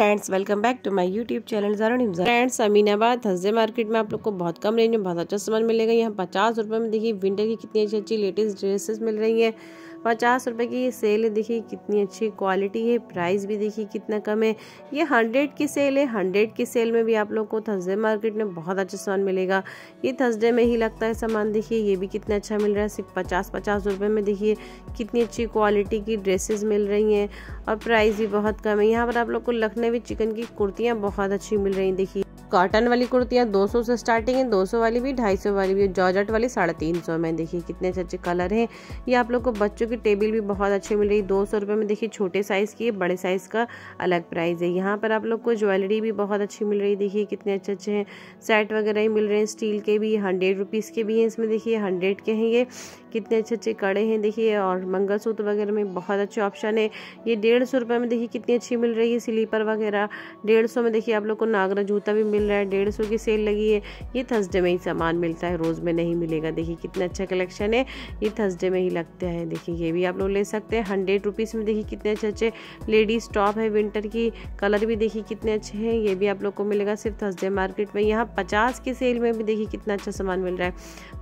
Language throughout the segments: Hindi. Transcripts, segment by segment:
Friends welcome back to my YouTube channel friends Aminabad Thursday market में आप लोग को बहुत कम रेंज में बहुत अच्छा सामान मिलेगा। यहाँ पचास रुपये में देखिए विंटर की कितनी अच्छी अच्छी लेटेस्ट ड्रेसेस मिल रही हैं। पचास रुपये की ये सेल देखिए कितनी अच्छी क्वालिटी है, प्राइस भी देखिए कितना कम है। ये हंड्रेड की सेल है, हंड्रेड की सेल में भी आप लोग को थर्सडे मार्केट में बहुत अच्छा सामान मिलेगा। ये थर्सडे में ही लगता है सामान, देखिए ये भी कितना अच्छा मिल रहा है, सिर्फ़ पचास पचास रुपये में देखिए कितनी अच्छी क्वालिटी की ड्रेसेस मिल रही हैं और प्राइस भी बहुत कम है। यहाँ पर आप लोग को लखनवी चिकन की कुर्तियाँ बहुत अच्छी मिल रही हैं, देखिए। कॉटन वाली कुर्तियाँ 200 से स्टार्टिंग है 200 वाली भी 250 वाली भी जॉर्जट वाली साढ़े तीन सौ में। देखिए कितने अच्छे अच्छे कलर हैं। ये आप लोग को बच्चों की टेबल भी बहुत अच्छी मिल रही है दो सौ रुपये में देखिए छोटे साइज़ की, बड़े साइज़ का अलग प्राइस है। यहाँ पर आप लोग को ज्वेलरी भी बहुत अच्छी मिल रही, देखिए कितने अच्छे अच्छे हैं। सेट वगैरह ही मिल रहे हैं स्टील के भी हंड्रेड रुपीज़ के भी हैं, इसमें देखिए हंड्रेड के हैं ये। कितने अच्छे अच्छे कड़े हैं, देखिए, और मंगलसूत्र वगैरह में बहुत अच्छे ऑप्शन है। ये डेढ़ सौ रुपये में, देखिए, कितनी अच्छी मिल रही है, स्लीपर वगैरह। डेढ़ सौ में, देखिए, आप लोग को नागरा जूता भी मिल रहा है, डेढ़ सौ की सेल लगी है। ये थर्सडे में ही सामान मिलता है, रोज़ में नहीं मिलेगा। देखिए, कितना अच्छा कलेक्शन है, ये थर्सडे में ही लगता है। देखिए, ये भी आप लोग ले सकते हैं। हंड्रेड रुपीज़ में, देखिए, कितने अच्छे अच्छे लेडीज़ टॉप है विंटर की कलर भी, देखिए, कितने अच्छे हैं। ये भी आप लोग को मिलेगा सिर्फ़ थर्सडे मार्केट में। यहाँ पचास की सेल में भी, देखिए, कितना अच्छा सामान मिल रहा है।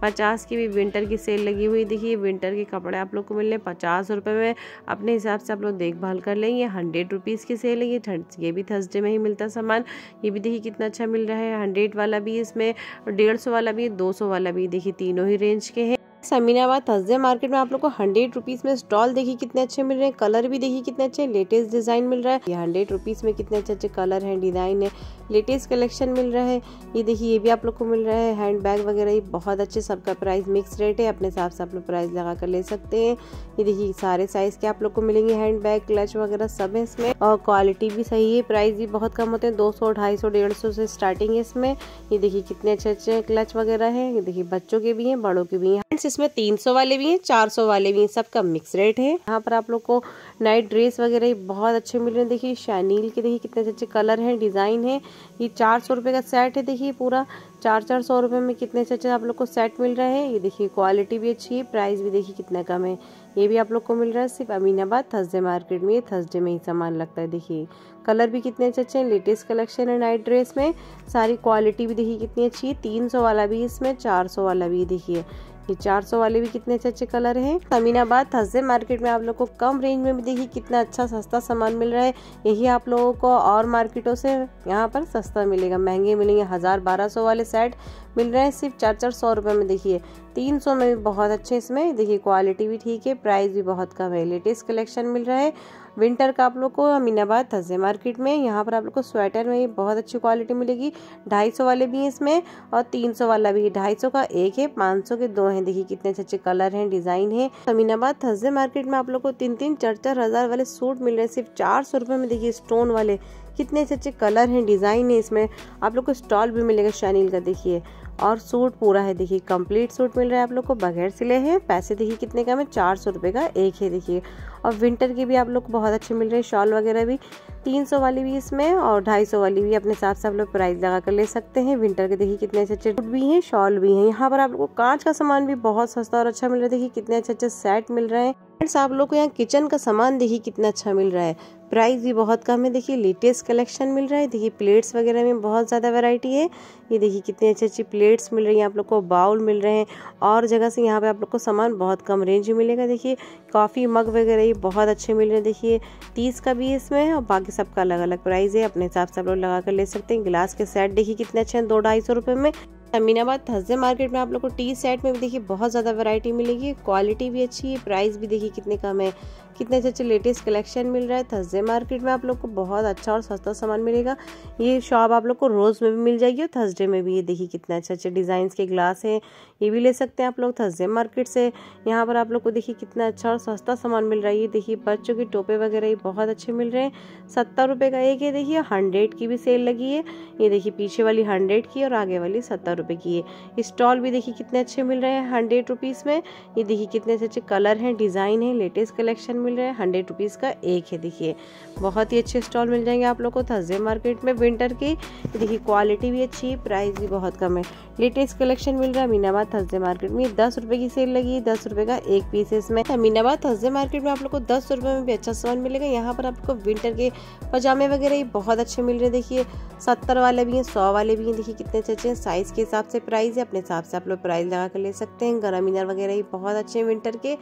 पचास की भी विंटर की सेल लगी हुई देखिए विंटर के कपड़े आप लोग को मिलने पचास रुपये में। अपने हिसाब से आप लोग देखभाल कर लेंगे हंड्रेड रुपीज़ की सेल है, ये ये भी थर्सडे में ही मिलता सामान। ये भी देखिए कितना अच्छा मिल रहा है हंड्रेड वाला भी इसमें, डेढ़ सौ वाला भी, दो सौ वाला भी देखिए, तीनों ही रेंज के हैं। अमीनाबाद थर्सडे मार्केट में आप लोग को हंड्रेड रुपीज़ में स्टॉल देखिए कितने अच्छे मिल रहे हैं, कलर भी देखिए कितने अच्छे, लेटेस्ट डिज़ाइन मिल रहा है। ये हंड्रेड रुपीज़ में कितने अच्छे अच्छे कलर हैं, डिज़ाइन है, लेटेस्ट कलेक्शन मिल रहा है। ये देखिए, ये भी आप लोग को मिल रहा है हैंड बैग वगैरह, ये बहुत अच्छे सबका प्राइस मिक्स रेट है, अपने हिसाब से आप लोग प्राइस लगा कर ले सकते हैं। ये देखिए, सारे साइज़ के आप लोग को मिलेंगे हैंड बैग क्लच वगैरह सब है इसमें। और क्वालिटी भी सही है, प्राइस भी बहुत कम होते हैं, दो सौ, ढाई सौ, डेढ़ सौ से स्टार्टिंग है इसमें। ये देखिए, कितने अच्छे अच्छे क्लच वगैरह है, ये देखिए, बच्चों के भी हैं, बड़ों के भी हैं। इसमें तीन सौ वाले भी हैं, चार सौ वाले भी हैं, सबका मिक्स रेट है। यहाँ पर आप लोग को नाइट ड्रेस वगैरह बहुत अच्छे मिल रहे हैं। देखिए शानील के देखिए कितने अच्छे कलर हैं डिज़ाइन है। ये चार सौ रुपये का सेट है, देखिए पूरा। चार चार सौ रुपये में कितने अच्छे अच्छे आप लोग को सेट मिल रहा है। ये देखिए क्वालिटी भी अच्छी है प्राइस भी देखिए कितना कम है। ये भी आप लोग को मिल रहा है सिर्फ़ अमीनाबाद थर्सडे मार्केट में। ये थर्सडे में ही सामान लगता है, देखिए। कलर भी कितने अच्छे अच्छे हैं लेटेस्ट कलेक्शन है नाइट ड्रेस में। सारी क्वालिटी भी देखिए कितनी अच्छी है, तीन सौ वाला भी इसमें, चार सौ वाला भी देखिए। ये 400 वाले भी कितने अच्छे अच्छे कलर हैं। अमीनाबाद थर्सडे मार्केट में आप लोग को कम रेंज में भी देखिए कितना अच्छा सस्ता सामान मिल रहा है। यही आप लोगों को और मार्केटों से यहाँ पर सस्ता मिलेगा। महँगे मिलेंगे हज़ार बारह सौ वाले सेट मिल रहे हैं। सिर्फ़ चार चार सौ रुपये में देखिए। तीन सौ में भी बहुत अच्छे इसमें। देखिए क्वालिटी भी ठीक है प्राइस भी बहुत कम है। लेटेस्ट कलेक्शन मिल रहा है। विंटर का आप लोग को अमीनाबाद थजे मार्केट में, यहाँ पर आप लोग को स्वेटर में बहुत अच्छी क्वालिटी मिलेगी। ढाई सौ वाले भी हैं इसमें और तीन सौ वाला भी है। ढाई सौ का एक है, पाँच सौ के दो हैं। देखिए, कितने अच्छे अच्छे कलर हैं डिज़ाइन है। अमीनाबाद थजे मार्केट में आप लोग को तीन तीन चार चार हज़ार वाले सूट मिल रहे हैं। सिर्फ़ चार सौ रुपये में देखिए स्टोन वाले। कितने अच्छे अच्छे कलर हैं डिज़ाइन है इसमें। आप लोग को स्टॉल भी मिलेगा शानील का, देखिए। और सूट पूरा है, देखिए कंप्लीट सूट मिल रहा है आप लोग को, बगैर सिले हैं। पैसे देखिए कितने का है चार सौ रुपये का एक है, देखिए। और विंटर की भी आप लोग को बहुत अच्छे मिल रहे हैं शॉल वगैरह भी। तीन सौ वाली भी इसमें और ढाई सौ वाली भी अपने हिसाब से आप लोग प्राइस लगा कर ले सकते हैं। विंटर के देखिए कितने अच्छे अच्छे भी हैं शॉल भी हैं। यहाँ पर आप लोग को कांच का सामान भी बहुत सस्ता और अच्छा मिल रहा है। देखिए कितने अच्छे अच्छे सेट मिल रहे हैं। फ्रेंड्स आप लोग को यहाँ किचन का सामान देखिए कितना अच्छा मिल रहा है। प्राइस भी बहुत कम है। देखिए लेटेस्ट कलेक्शन मिल रहा है। देखिए प्लेट्स वगैरह में बहुत ज़्यादा वैरायटी है। ये देखिए कितनी अच्छी अच्छी प्लेट्स मिल रही हैं। आप लोग को बाउल मिल रहे हैं। और जगह से यहाँ पे आप लोग को सामान बहुत कम रेंज में मिलेगा। देखिए कॉफ़ी मग वगैरह ये बहुत अच्छे मिल रहे हैं। देखिए, तीस का भी इसमें है और बाकी सबका अलग अलग प्राइस है। अपने हिसाब से आप लोग लगा कर ले सकते हैं। गिलास के सेट, देखिए कितने अच्छे हैं, दो ढाई सौ रुपये में। अमीनाबाद थर्सडे मार्केट में आप लोग को टी सेट में भी देखिए बहुत ज़्यादा वैरायटी मिलेगी क्वालिटी भी अच्छी है प्राइस भी देखिए कितने कम है। कितने अच्छे अच्छे लेटेस्ट कलेक्शन मिल रहा है। थर्सडे मार्केट में आप लोग को बहुत अच्छा और सस्ता सामान मिलेगा। ये शॉप आप लोग को रोज़ में भी मिल जाएगी और थर्सडे में भी ये देखिए कितने अच्छे अच्छे डिज़ाइन के ग्लास हैं। ये भी ले सकते हैं आप लोग थर्सडे मार्केट से। यहाँ पर आप लोग को देखिए कितना अच्छा और सस्ता सामान मिल रहा है। ये देखिए बच्चों की टोपे वगैरह ये बहुत अच्छे मिल रहे हैं। सत्तर रुपये का एक है देखिए हंड्रेड की भी सेल लगी है। ये देखिए पीछे वाली हंड्रेड की और आगे वाली सत्तर रुपए की है। स्टॉल भी देखिए कितने अच्छे मिल रहे हैं हंड्रेड रुपीज़ में। ये देखिए कितने अच्छे अच्छे कलर हैं, डिज़ाइन है लेटेस्ट कलेक्शन मिल रहे हैं हंड्रेड रुपीज़ का एक है देखिए। बहुत ही अच्छे स्टॉल मिल जाएँगे आप लोग को थर्सडे मार्केट में विंटर की। देखिए क्वालिटी भी अच्छी है प्राइस भी बहुत कम है। लेटेस्ट कलेक्शन मिल रहा है अमीनाबाद थर्सडे मार्केट में। दस रुपए की सेल लगी है, दस रुपए का एक पीस है इसमें। अमीनाबाद थर्सडे मार्केट में आप लोग को दस रुपए में भी अच्छा सामान मिलेगा। यहाँ पर आपको विंटर के पजामे वगैरह ही बहुत अच्छे मिल रहे हैं, देखिए। सत्तर वाले भी हैं, सौ वाले भी हैं, देखिए कितने अच्छे अच्छे साइज़ के हिसाब से प्राइस है, अपने हिसाब से आप लोग प्राइस लगा कर ले सकते हैं। गर्म इनर वगैरह ही बहुत अच्छे हैं विंटर के।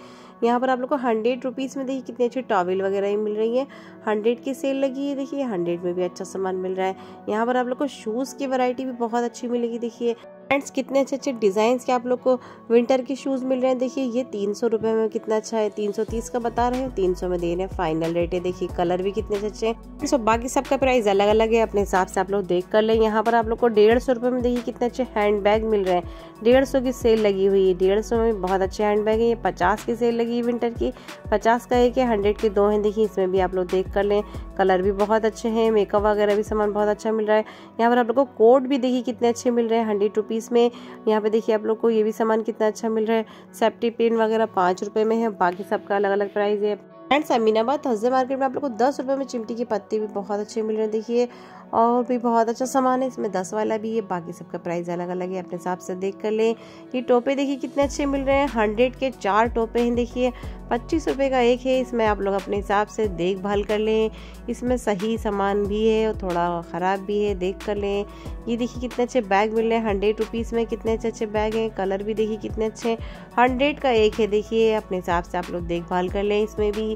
यहाँ पर आप लोग को हंड्रेड रुपीज़ में देखिए कितनी अच्छी टॉवल वगैरह ही मिल रही है। हंड्रेड की सेल लगी है, देखिए हंड्रेड में भी अच्छा सामान मिल रहा है। यहाँ पर आप लोग को शूज़ की वैरायटी भी बहुत अच्छी मिलेगी, देखिए। फ्रेंड्स कितने अच्छे अच्छे डिज़ाइन के आप लोग को विंटर के शूज़ मिल रहे हैं। देखिए, ये तीन सौ रुपये में कितना अच्छा है, तीन सौ तीस का बता रहे हैं, तीन सौ में दे रहे हैं। फाइनल रेट है, देखिए कलर भी कितने अच्छे हैं। सो बाकी सबका प्राइस अलग अलग है, अपने हिसाब से आप लोग देख कर लें। यहाँ पर आप लोग को डेढ़ सौ रुपये में देखिए कितने अच्छे हैंड बैग मिल रहे हैं। डेढ़ सौ की सेल लगी हुई है, डेढ़ सौ में बहुत अच्छे हैंड बैग है। ये पचास की सेल लगी है विंटर की, पचास का एक है हंड्रेड के दो हैं। देखिए, इसमें भी आप लोग देख कर लें। कलर भी बहुत अच्छे हैं मेकअप वगैरह भी सामान बहुत अच्छा मिल रहा है। यहाँ पर आप लोग को कोट भी देखिए कितने अच्छे मिल रहे हैं हंड्रेड में। यहाँ पे देखिए आप लोग को ये भी सामान कितना अच्छा मिल रहा है। सेफ्टी पिन वगैरह पाँच रुपये में है। बाकी सबका अलग अलग प्राइस है। फ्रेंड्स अमीनाबाद थर्सडे मार्केट में आप लोग को दस रुपये में चिमटी की पत्ती भी बहुत अच्छे मिल रहे हैं, देखिए। और भी बहुत अच्छा सामान है, इसमें दस वाला भी है, बाकी सबका प्राइस अलग अलग है, अपने हिसाब से देख कर लें। ये टोपे देखिए कितने अच्छे मिल रहे हैं हंड्रेड के चार टोपे हैं, देखिए। पच्चीस रुपये का एक है, इसमें आप लोग अपने हिसाब से देखभाल कर लें। इसमें सही सामान भी है और थोड़ा ख़राब भी है, देख कर लें। ये देखिए कितने अच्छे बैग मिल रहे हैं हंड्रेड रुपीज़ में कितने अच्छे अच्छे बैग हैं कलर भी देखिए कितने अच्छे। हंड्रेड का एक है, देखिए, अपने हिसाब से आप लोग देखभाल कर लें, इसमें भी।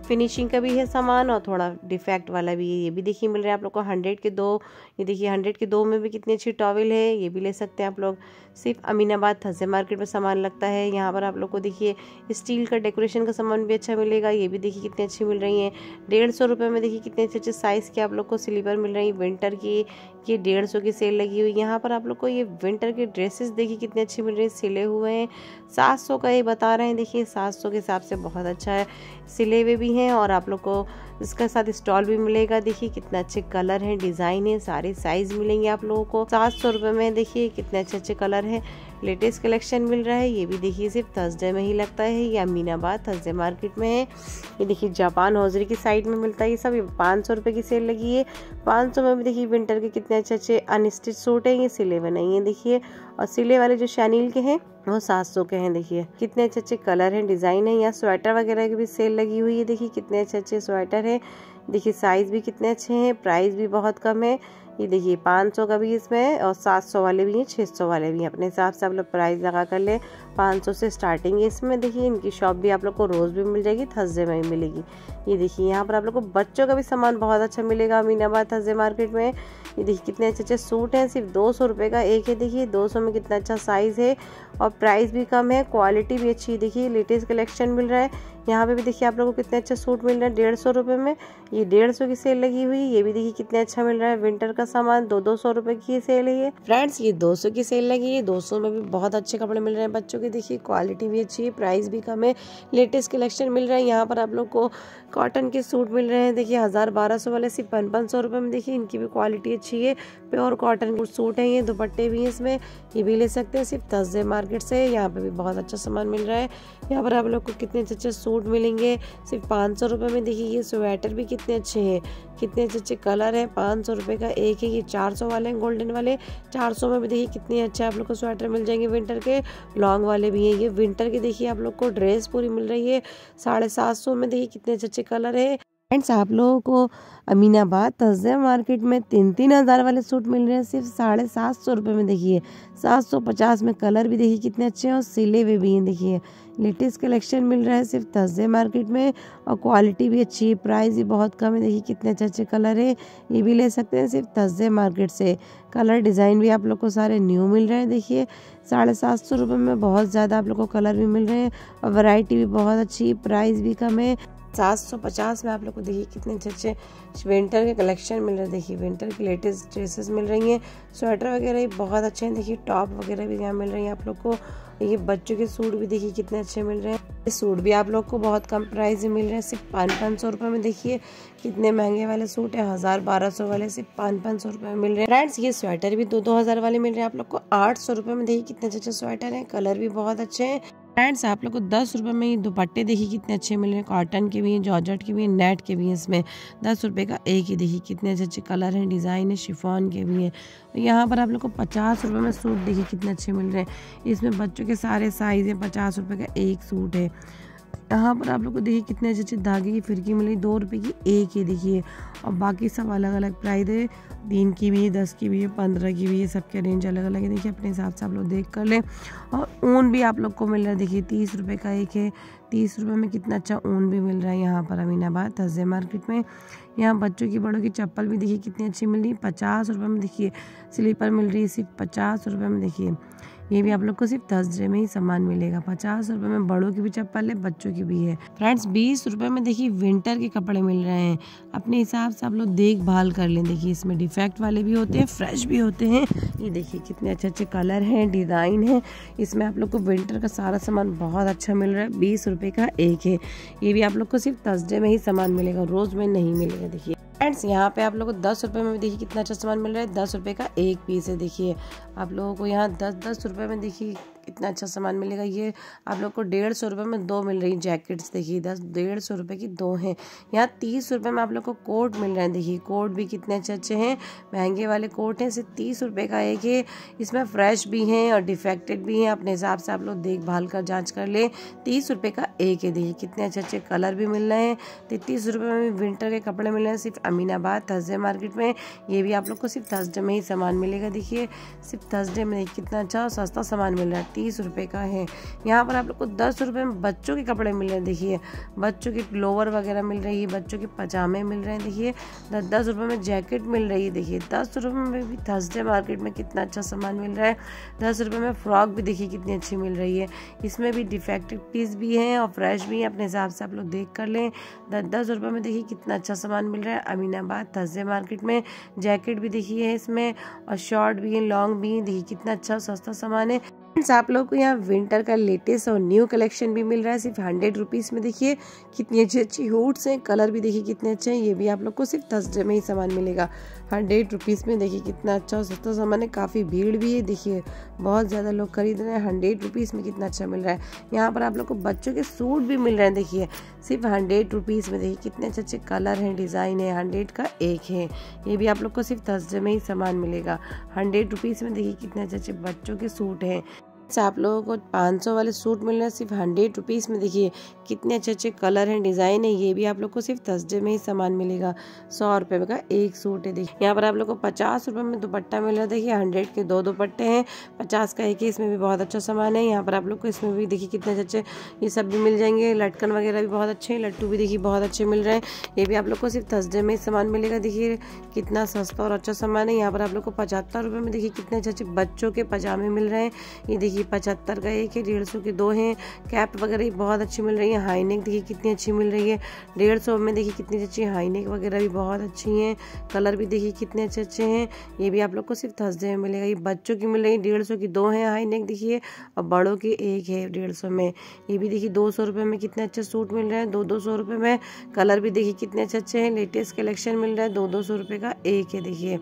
फिनिशिंग का भी है सामान और थोड़ा डिफेक्ट वाला भी है, ये भी देखिए मिल रहा है आप लोग को। हंड्रेड के दो, ये देखिए हंड्रेड के दो में भी कितनी अच्छी टॉवल है, ये भी ले सकते हैं आप लोग। सिर्फ़ अमीनाबाद थसे मार्केट में सामान लगता है, यहाँ पर आप लोग को देखिए स्टील का डेकोरेशन का सामान भी अच्छा मिलेगा, ये भी देखिए कितनी अच्छी मिल रही है। डेढ़ सौ रुपये में देखिए कितने अच्छे अच्छे साइज़ के आप लोग को स्लीपर मिल रही है विंटर की ये डेढ़ सौ की सेल लगी हुई। यहाँ पर आप लोग को ये विंटर के ड्रेसेस देखिए कितने अच्छे मिल रहे हैं, सिले हुए हैं। सात सौ का ये बता रहे हैं, देखिए सात सौ के हिसाब से बहुत अच्छा है। सिले हुए भी हैं और आप लोग को इसके साथ स्टॉल भी मिलेगा। देखिए कितने अच्छे कलर हैं, डिज़ाइन है, सारे साइज़ मिलेंगे आप लोगों को। सात सौ रुपये में देखिए कितने अच्छे अच्छे कलर हैं। लेटेस्ट कलेक्शन मिल रहा है। ये भी देखिए, सिर्फ़ थर्सडे में ही लगता है। ये अमीनाबाद थर्सडे मार्केट में है। ये देखिए जापान हौजरी की साइड में मिलता है। ये सब, ये पाँच सौ की सेल लगी है। पाँच सौ में भी देखिए विंटर के कितने अच्छे अच्छे अनस्टिच सूट हैं। ये सिले नहीं है देखिए। और सिले वाले जो शैनील के हैं, वो सात सौ के हैं, देखिए। कितने अच्छे अच्छे कलर हैं डिज़ाइन है। यहाँ स्वेटर वगैरह की भी सेल लगी हुई है। देखिए, कितने अच्छे अच्छे स्वेटर है। देखिए साइज़ भी कितने अच्छे हैं। प्राइस भी बहुत कम है। ये देखिए 500 का भी इसमें और 700 वाले भी हैं 600 वाले भी हैं। अपने हिसाब से आप लोग प्राइस लगा कर ले। 500 से स्टार्टिंग है इसमें। देखिए, इनकी शॉप भी आप लोग को रोज़ भी मिल जाएगी, थर्सडे में भी मिलेगी। ये देखिए, यहाँ पर आप लोग को बच्चों का भी सामान बहुत अच्छा मिलेगा अमीनाबाद थर्सडे मार्केट में। ये देखिए, कितने अच्छे अच्छे सूट हैं, सिर्फ़ दो सौ रुपये का एक है। देखिए, दो सौ में कितना अच्छा साइज़ है और प्राइस भी कम है क्वालिटी भी अच्छी देखिए लेटेस्ट कलेक्शन मिल रहा है। यहाँ पे भी देखिए, आप लोगों को कितने अच्छे सूट मिल रहे हैं, डेढ़ सौ रुपये में। ये डेढ़ सौ की सेल लगी हुई, ये भी देखिए कितने अच्छा मिल रहा है। विंटर का सामान, दो दो सौ रुपये की सेल है फ्रेंड्स ये दो सौ की सेल लगी है। दो सौ में भी बहुत अच्छे कपड़े मिल रहे हैं बच्चों के। देखिए क्वालिटी भी अच्छी है प्राइस भी कम है। लेटेस्ट कलेक्शन मिल रहा है, यहाँ पर आप लोग को कॉटन के सूट मिल रहे हैं। देखिए, हज़ार बारह सौ वाले सिर्फ़ पन पाँच सौ रुपये में देखिए, इनकी भी क्वालिटी अच्छी है। प्योर कॉटन के सूट है, ये दुपट्टे भी हैं इसमें। ये भी ले सकते हैं, सिर्फ़ थर्सडे मार्केट से। यहाँ पे भी बहुत अच्छा सामान मिल रहा है। यहाँ पर आप लोग को कितने अच्छे अच्छे सूट मिलेंगे। सिर्फ़ पाँच सौ रुपये में देखिए, ये स्वेटर भी कितने अच्छे हैं। कितने अच्छे अच्छे कलर हैं, पाँच सौ रुपये का एक है, ये चार सौ वाले हैं, गोल्डन वाले। चार सौ में भी देखिए कितने अच्छे आप लोग को स्वेटर मिल जाएँगे विंटर के। लॉन्ग वाले भी हैं ये। विंटर के देखिए आप लोग को ड्रेस पूरी मिल रही है। साढ़े सात सौ में देखिए कितने अच्छे अच्छे कलर है। फ्रेंड्स आप लोगों को अमीनाबाद तस्जा मार्केट में तीन तीन हज़ार वाले सूट मिल रहे हैं। सिर्फ़ साढ़े सात सौ रुपये में देखिए। सात सौ पचास में कलर भी देखिए कितने अच्छे हैं और सिले हुए भी हैं देखिए। लेटेस्ट कलेक्शन मिल रहा है सिर्फ़ तस्जे मार्केट में और क्वालिटी भी अच्छी है। प्राइस भी बहुत कम है। देखिए कितने अच्छे अच्छे कलर है। ये भी ले सकते हैं सिर्फ़ तस्जे मार्केट से। कलर डिज़ाइन भी आप लोग को सारे न्यू मिल रहे हैं देखिए। साढ़े सात सौ रुपये में बहुत ज़्यादा आप लोग को कलर भी मिल रहे हैं और वैरायटी भी बहुत अच्छी प्राइस भी कम है। सात सौ पचास में आप लोग को देखिए कितने अच्छे अच्छे विंटर के कलेक्शन मिल रहे हैं। देखिए विंटर की लेटेस्ट ड्रेसेस मिल रही हैं। स्वेटर वगैरह भी बहुत अच्छे हैं। देखिए टॉप वगैरह भी यहाँ मिल रही हैं आप लोग को। ये बच्चों के सूट भी देखिए कितने अच्छे मिल रहे हैं। ये सूट भी आप लोग को बहुत कम प्राइस में मिल रहे हैं। सिर्फ़ पाँच पाँच सौ रुपये में देखिए कितने महँगे वाले सूट है। हज़ार बारह सौ वाले सिर्फ़ पाँच पाँच सौ रुपये में मिल रहे हैं। फ्रेंड्स, ये स्वेटर भी दो दो हज़ार वाले मिल रहे हैं आप लोग को। आठ सौ रुपये में देखिए कितने अच्छे अच्छे स्वेटर हैं। कलर भी बहुत अच्छे हैं। फ्रेंड्स आप लोग को दस रुपये में ये दुपट्टे देखिए कितने अच्छे मिल रहे हैं। कॉटन के भी हैं जॉर्जट के भी हैं नेट के भी हैं इसमें। दस रुपये का एक ही देखिए कितने अच्छे अच्छे कलर हैं, डिज़ाइन है, शिफॉन के भी हैं। यहाँ पर आप लोग को पचास रुपये में सूट देखिए कितने अच्छे मिल रहे हैं। इसमें बच्चों के सारे साइज़ हैं, पचास रुपये का एक सूट है। यहाँ पर आप लोग को देखिए कितने अच्छे अच्छे धागे की फिरकी मिल मिली दो रुपये की एक ही देखिए। और बाकी सब अलग अलग प्राइस है। तीन की भी है दस की भी है पंद्रह की भी है सबके रेंज अलग अलग है। देखिए, अपने हिसाब से आप लोग देख कर लें। और ऊन भी आप लोग को मिल रहा है। देखिए, तीस रुपये का एक है। तीस रुपये में कितना अच्छा ऊन भी मिल रहा है यहाँ पर अमीनाबाद थर्जे मार्केट में। यहाँ बच्चों की, बड़ों की चप्पल भी देखिए कितनी अच्छी मिल रही है। पचास रुपये में देखिए, स्लीपर मिल रही है सिर्फ़ पचास रुपये में देखिए। ये भी आप लोग को सिर्फ़ थर्सडे में ही सामान मिलेगा। पचास रुपए में बड़ों की भी चप्पल है, बच्चों की भी है। फ्रेंड्स, बीस रुपये में देखिए विंटर के कपड़े मिल रहे हैं। अपने हिसाब से आप लोग देखभाल कर लें। देखिए, इसमें डिफेक्ट वाले भी होते हैं, फ्रेश भी होते हैं। ये देखिए कितने अच्छे अच्छे कलर हैं, डिज़ाइन है। इसमें आप लोग को विंटर का सारा सामान बहुत अच्छा मिल रहा है, बीस रुपये का एक है। ये भी आप लोग को सिर्फ़ थर्सडे में ही सामान मिलेगा, रोज़ में नहीं मिलेगा, देखिए। फ्रेंड्स यहाँ पे आप लोगों को दस रुपये में देखिए कितना अच्छा सामान मिल रहा है, दस रुपये का एक पीस है, देखिए। आप लोगों को यहाँ दस दस रुपये में देखिए कितना अच्छा सामान मिलेगा। ये आप लोग को डेढ़ सौ रुपये में दो मिल रही जैकेट्स, देखिए दस डेढ़ सौ रुपये की दो हैं। यहाँ तीस रुपये में आप लोग को कोट मिल रहे हैं। देखिए कोट भी कितने अच्छे अच्छे हैं। महँगे वाले कोट हैं, सिर्फ़ तीस रुपये का एक है। इसमें फ्रेश भी हैं और डिफेक्टेड भी हैं। अपने हिसाब से आप लोग देखभाल कर जाँच कर लें। तीस रुपये का एक है। देखिए कितने अच्छे अच्छे कलर भी मिल रहे हैं। तैतीस रुपये में भी विंटर के कपड़े मिल रहे हैं। सिर्फ़ अमीनाबाद, थर्सडे मार्केट में। ये भी आप लोग को सिर्फ़ थर्सडे में ही सामान मिलेगा। देखिए सिर्फ़ थर्सडे में कितना अच्छा और सस्ता सामान मिल रहा है। तीस रुपये का है। यहाँ पर आप लोग को दस रुपये में बच्चों के कपड़े मिल रहे हैं। देखिए, बच्चों की लोअर वगैरह मिल रही है, बच्चों के पजामे मिल रहे हैं। देखिए दस दस रुपये में जैकेट मिल रही है। देखिए, दस रुपये में भी थर्सडे मार्केट में कितना अच्छा सामान मिल रहा है। दस रुपये में फ्रॉक भी देखिए कितनी अच्छी मिल रही है। इसमें भी डिफेक्टिव पीस भी हैं और फ्रेश भी हैं। अपने हिसाब से आप लोग देख कर लें। दस दस रुपये में देखिए कितना अच्छा सामान मिल रहा है। अमीनाबाद थर्सडे मार्केट में जैकेट भी देखिए है इसमें और शॉर्ट भी है, लॉन्ग भी है। देखिए कितना अच्छा सस्ता सामान है। फ्रेंड्स आप लोग को यहाँ विंटर का लेटेस्ट और न्यू कलेक्शन भी मिल रहा है। सिर्फ़ हंड्रेड रुपीज़ में देखिए कितनी अच्छी अच्छी हुड्स हैं। कलर भी देखिए कितने अच्छे हैं। ये भी आप लोग को सिर्फ़ थर्सडे में ही सामान मिलेगा। हंड्रेड रुपीज़ में देखिए कितना अच्छा और सस्ता सामान है। काफ़ी भीड़ भी है। देखिए, बहुत ज़्यादा लोग खरीद रहे हैं। हंड्रेड रुपीज़ में कितना अच्छा मिल रहा है। यहाँ पर आप लोग को बच्चों के सूट भी मिल रहे हैं। देखिए, सिर्फ़ हंड्रेड रुपीज़ में देखिए कितने अच्छे अच्छे कलर हैं डिज़ाइन है। हंड्रेड का एक है। ये भी आप लोग को सिर्फ़ थर्सडे में ही सामान मिलेगा। हंड्रेड रुपीज़ में देखिए कितने अच्छे अच्छे बच्चों के सूट हैं। आप लोगों को 500 वाले सूट मिल रहे हैं, सिर्फ़ हंड्रेड रुपीज़ में। देखिए, कितने अच्छे अच्छे कलर हैं डिज़ाइन है, ये भी आप लोग को सिर्फ़ थर्सडे में ही सामान मिलेगा। सौ रुपये का एक सूट है। देखिए, यहाँ पर आप लोग को पचास रुपये में दुपट्टा मिल रहा है। देखिए हंड्रेड के दो दुपट्टे हैं, पचास का एक ही इसमें भी बहुत अच्छा सामान है। यहाँ पर आप लोग को इसमें भी देखिए कितने अच्छे ये सब भी मिल जाएँगे। लटकन वगैरह भी बहुत अच्छे हैं, लट्टू भी देखिए बहुत अच्छे मिल रहे हैं। ये भी आप लोग को सिर्फ़ थर्सडे में ही सामान मिलेगा। देखिए, कितना सस्ता और अच्छा सामान है। यहाँ पर आप लोग को पचहत्तर रुपये में देखिए कितने अच्छे अच्छे बच्चों के पजामे मिल रहे हैं। ये देखिए पचहत्तर का एक है, डेढ़ सौ के दो हैं। कैप वगैरह बहुत अच्छी मिल रही है। हाईनेक देखिए कितनी अच्छी मिल रही है। डेढ़ सौ में देखिए कितनी अच्छी हाईनेक वगैरह भी बहुत अच्छी हैं। कलर भी देखिए कितने अच्छे अच्छे हैं। ये भी आप लोग को सिर्फ़ थर्सडे में मिलेगा। ये बच्चों की मिल रही है। डेढ़ सौ की दो हैं हाईनेक देखिए। और बड़ों की एक है डेढ़ सौ में। ये भी देखिए दो सौ में कितने अच्छे सूट मिल रहे हैं। दो दो सौ में कलर भी देखिए कितने अच्छे अच्छे हैं। लेटेस्ट कलेक्शन मिल रहा है। दो दो सौ का एक है देखिए।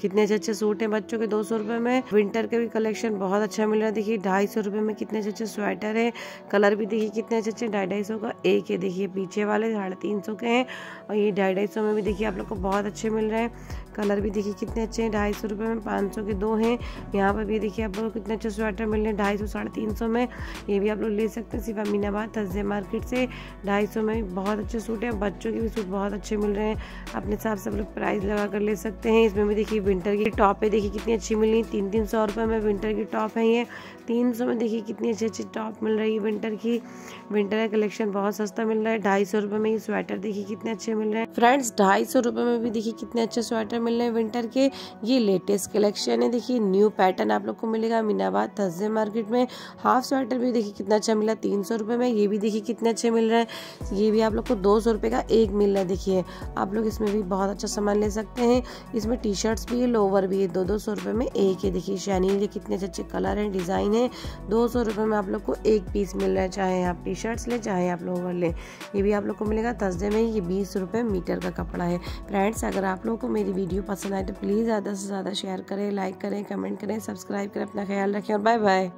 कितने अच्छे अच्छे सूट हैं बच्चों के दो सौ रुपये में। विंटर के भी कलेक्शन बहुत अच्छा मिल रहा है। देखिए, ढाई सौ रुपये में कितने अच्छे अच्छे स्वेटर है। कलर भी देखिए कितने अच्छे अच्छे, ढाई ढाई सौ का एक है। देखिए, पीछे वाले साढ़े तीन सौ के हैं और ये ढाई ढाई सौ में भी देखिए आप लोग को बहुत अच्छे मिल रहे हैं। कलर भी देखिए कितने अच्छे हैं, ढाई सौ रुपये में, पाँच सौ के दो हैं। यहाँ पर भी देखिए आप लोग कितने अच्छे स्वेटर मिल रहे हैं, ढाई सौ, साढ़े तीन सौ में। ये भी आप लोग ले सकते हैं, सिर्फ़ अमीनाबाद थर्सडे मार्केट से। ढाई सौ में बहुत अच्छे सूट हैं, बच्चों के भी सूट बहुत अच्छे मिल रहे हैं। अपने हिसाब से आप लोग प्राइस लगा कर ले सकते हैं। इसमें भी देखिए विंटर की टॉप है देखिए कितनी अच्छी मिल रही तीन तीन सौ रुपये में विंटर की टॉप है ये। तीन सौ में देखिए कितनी अच्छी अच्छी टॉप मिल रही है विंटर की। विंटर का कलेक्शन बहुत सस्ता मिल रहा है, ढाई सौ रुपए में ये स्वेटर देखिए कितने अच्छे मिल रहे हैं। फ्रेंड्स ढाई सौ रुपए में भी देखिए कितने अच्छे स्वेटर मिल रहे हैं विंटर के। ये लेटेस्ट कलेक्शन है। देखिए न्यू पैटर्न आप लोग को मिलेगा मीनाबाद थर्सडे मार्केट में। हाफ़ स्वेटर भी देखिए कितना अच्छा मिला, तीन सौ रुपए में। ये भी देखिए कितने अच्छे मिल रहे हैं। ये भी आप लोग को दो सौ रुपए का एक मिल रहा है, देखिए। आप लोग इसमें भी बहुत अच्छा सामान ले सकते हैं। इसमें टी शर्ट्स भी है लोवर भी है, दो दो सौ रुपए में एक है। देखिए शानी ये कितने अच्छे अच्छे कलर हैं डिज़ाइन है। दो सौ रुपए में आप लोग को एक पीस मिल रहा है, चाहे आप टी शर्ट्स लें, चाहे आप लोवर लें। ये भी आप लोग को मिलेगा थर्सडे में ये बीस रुपए मीटर का कपड़ा है। फ्रेंड्स अगर आप लोगों को मेरी वीडियो पसंद आए तो प्लीज़ ज़्यादा से ज़्यादा शेयर करें लाइक करें कमेंट करें सब्सक्राइब करें, अपना ख्याल रखें और बाय बाय